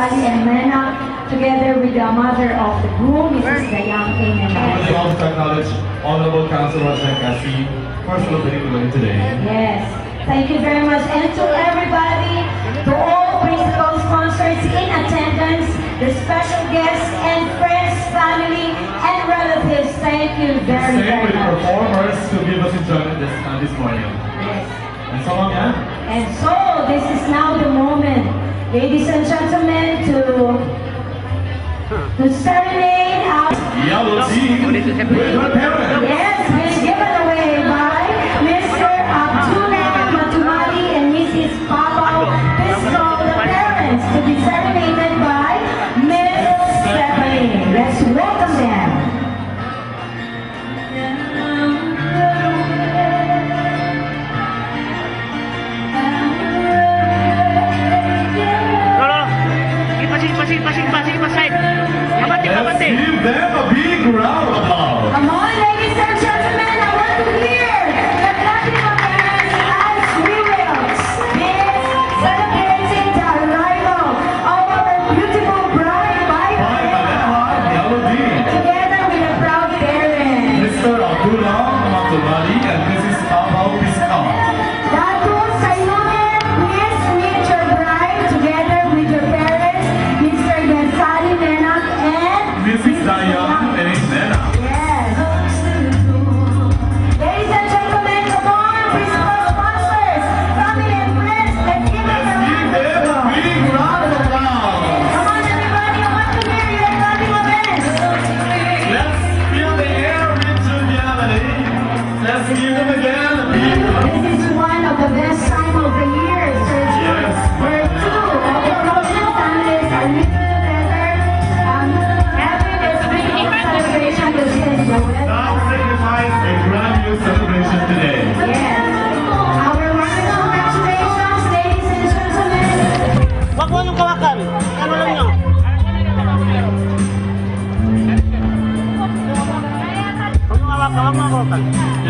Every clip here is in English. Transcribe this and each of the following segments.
Sally and Menak, together with the mother of the groom, Mrs. Dayang A. We Menak. also acknowledge Honorable Councilor Cassie for celebrating the wedding today. Yes, thank you very much. And to everybody, to all principal sponsors in attendance, the special guests and friends, family, and relatives, thank you very, much. Same very with much. performers who give us enjoyment this, uh, this morning. Yes. And so on, yeah? And so, this is now the moment, ladies and gentlemen, to, to serenade our... Yung kawakan. Ano lang.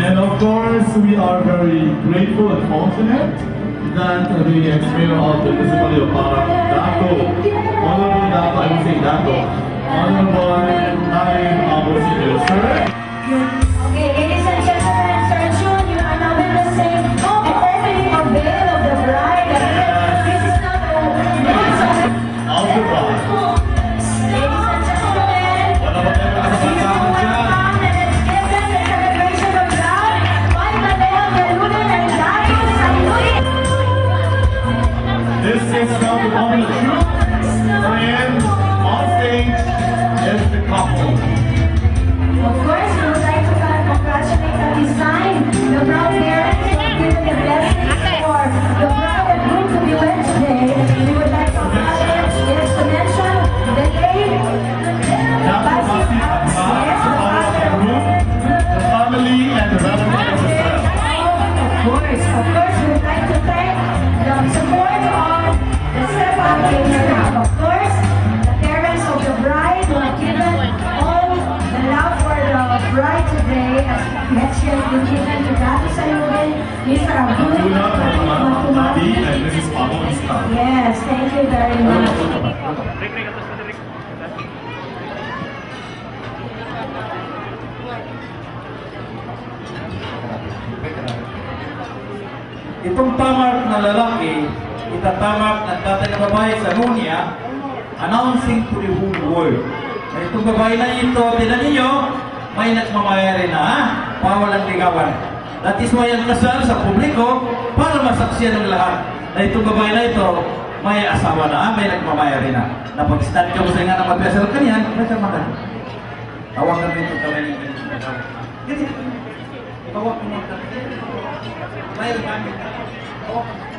And of course, we are very grateful and fortunate that the ex-mayor of the municipality of Parang, Dato, Honorable Dato, I would say Dato, Honorable Naim Abu Senior, sir. Yes, thank you very much. Itong tamak na lalaki, itatamak ng tatay na babae sa lunya, announcing to the whole world. Na itong babae na ito, tinan ninyo, may nagmamayari na, ha? Pawalang ligawan. That is why ang kasal sa publiko, para masaksiyan ng lahat na itong babae na ito, may asawa na, may nagmamayari na. Na pag-stand ka mo sa nga ng mabiyasal kanyan, may samahan. Tawagan mo ito kami ng. Tawag mo ito. May gamit ka. Tawag mo.